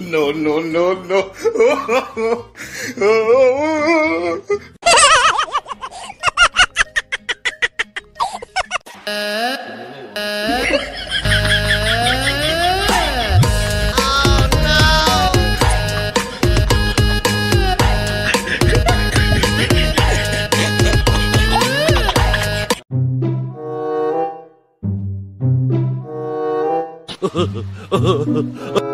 no, no, no, no.